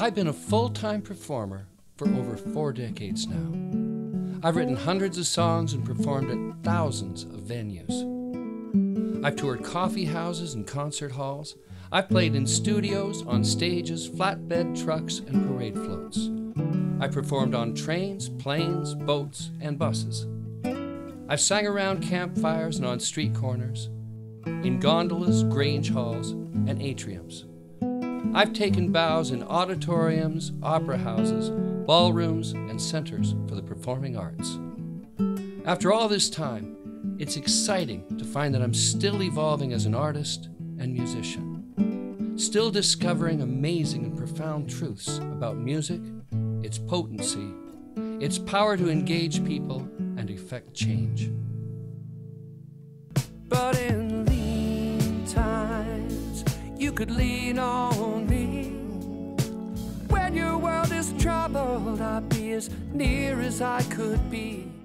I've been a full time performer for over four decades now. I've written hundreds of songs and performed at thousands of venues. I've toured coffee houses and concert halls. I've played in studios, on stages, flatbed trucks, and parade floats. I performed on trains, planes, boats, and buses. I've sang around campfires and on street corners, in gondolas, grange halls, and atriums. I've taken bows in auditoriums, opera houses, ballrooms, and centers for the performing arts. After all this time, it's exciting to find that I'm still evolving as an artist and musician, still discovering amazing and profound truths about music, its potency, its power to engage people and effect change. You could lean on me. When your world is troubled, I'd be as near as I could be.